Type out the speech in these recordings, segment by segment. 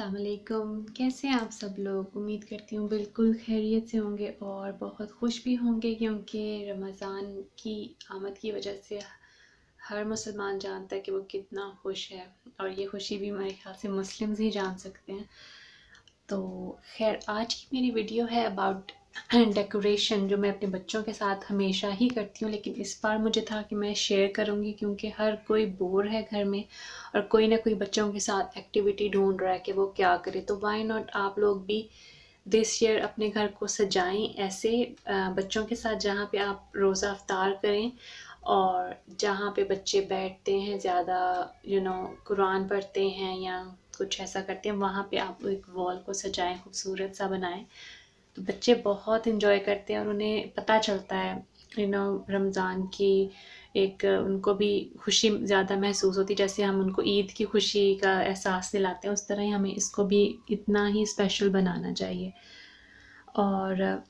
अस्सलाम वालेकुम। कैसे हैं आप सब लोग? उम्मीद करती हूँ बिल्कुल खैरियत से होंगे और बहुत खुश भी होंगे क्योंकि रमज़ान की आमद की वजह से हर मुसलमान जानता है कि वो कितना खुश है और ये खुशी भी मेरे ख्याल से मुस्लिम्स ही जान सकते हैं। तो खैर, आज की मेरी वीडियो है अबाउट डेकोरेशन जो मैं अपने बच्चों के साथ हमेशा ही करती हूँ, लेकिन इस बार मुझे था कि मैं शेयर करूँगी क्योंकि हर कोई बोर है घर में और कोई ना कोई बच्चों के साथ एक्टिविटी ढूंढ रहा है कि वो क्या करे। तो वाई नॉट आप लोग भी दिस ईयर अपने घर को सजाएँ ऐसे बच्चों के साथ जहाँ पे आप रोज़ा अफ्तार करें और जहाँ पे बच्चे बैठते हैं, ज़्यादा यू नो कुरान पढ़ते हैं या कुछ ऐसा करते हैं, वहाँ पे आप एक वॉल को सजाएँ, खूबसूरत सा बनाएँ। तो बच्चे बहुत इन्जॉय करते हैं और उन्हें पता चलता है यू नो रमज़ान की एक, उनको भी खुशी ज़्यादा महसूस होती है। जैसे हम उनको ईद की खुशी का एहसास दिलाते हैं, उस तरह ही हमें इसको भी इतना ही स्पेशल बनाना चाहिए। और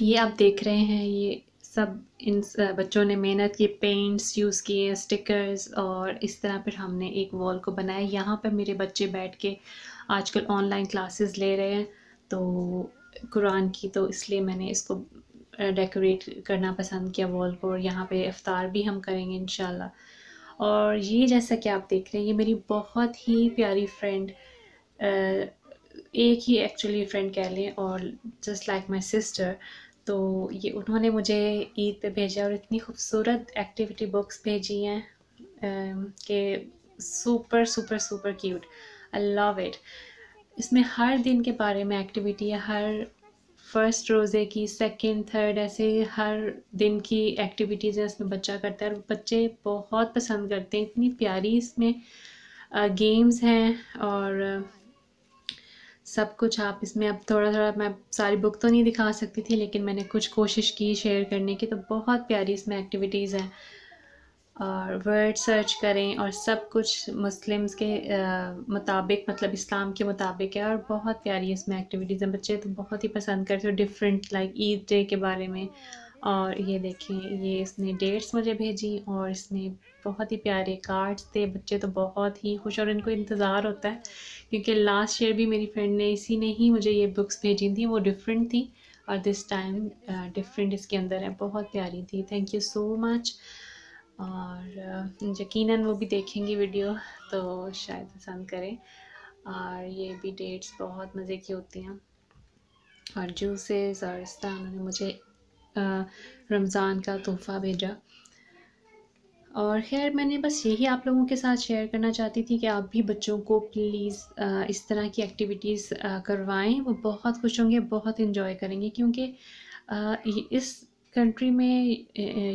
ये आप देख रहे हैं, ये सब इन बच्चों ने मेहनत की पेंट्स यूज़ किए स्टिकर्स और इस तरह फिर हमने एक वॉल को बनाया। यहाँ पर मेरे बच्चे बैठ के आजकल ऑनलाइन क्लासेस ले रहे हैं तो कुरान की तो इसलिए मैंने इसको डेकोरेट करना पसंद किया वॉल को, और यहाँ पे इफ़ार भी हम करेंगे इन और ये जैसा कि आप देख रहे हैं, ये मेरी बहुत ही प्यारी फ्रेंड एक ही एक्चुअली फ्रेंड कह लें, और जस्ट लाइक माई सिस्टर तो ये उन्होंने मुझे ईद पे भेजा, और इतनी खूबसूरत एक्टिविटी बुक्स भेजी हैं कि super super super cute I love it इसमें हर दिन के बारे में एक्टिविटी है, हर फ़र्स्ट रोज़े की सेकंड थर्ड ऐसे हर दिन की एक्टिविटीज़ है, इसमें बच्चा करता है। और बच्चे बहुत पसंद करते हैं, इतनी प्यारी इसमें गेम्स हैं और सब कुछ आप इसमें, अब थोड़ा थोड़ा मैं सारी बुक तो नहीं दिखा सकती थी, लेकिन मैंने कुछ कोशिश की शेयर करने की तो बहुत प्यारी इसमें एक्टिविटीज़ हैं। और वर्ड सर्च करें और सब कुछ मुस्लिम्स के मुताबिक मतलब इस्लाम के मुताबिक है और बहुत प्यारी इसमें एक्टिविटीज़ हैं। बच्चे तो बहुत ही पसंद करते हो डिफरेंट लाइक ईद डे के बारे में। और ये देखें, ये इसने डेट्स मुझे भेजी और इसमें बहुत ही प्यारे कार्ड्स थे बच्चे तो बहुत ही खुश और इनको इंतज़ार होता है क्योंकि लास्ट ईयर भी मेरी फ्रेंड ने इसी ने ही मुझे ये बुक्स भेजी थी, वो डिफरेंट थी। और दिस टाइम डिफरेंट इसके अंदर है। बहुत प्यारी थी। थैंक यू सो मच और यकीनन वो भी देखेंगी वीडियो तो शायद पसंद करें। और ये भी डेट्स बहुत मज़े की होती हैं। और जूसेस और इस तरह उन्होंने मुझे रमज़ान का तोहफ़ा भेजा। और ख़ैर, मैंने बस यही आप लोगों के साथ शेयर करना चाहती थी कि आप भी बच्चों को प्लीज़ इस तरह की एक्टिविटीज़ करवाएँ। वो बहुत खुश होंगे, बहुत इन्जॉय करेंगे, क्योंकि इस कंट्री में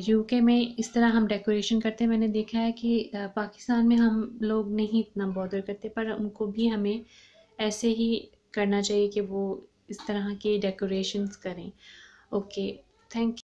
यूके में इस तरह हम डेकोरेशन करते हैं। मैंने देखा है कि पाकिस्तान में हम लोग नहीं इतना बॉडर करते, पर उनको भी हमें ऐसे ही करना चाहिए कि वो इस तरह के डेकोरेशंस करें। Okay thank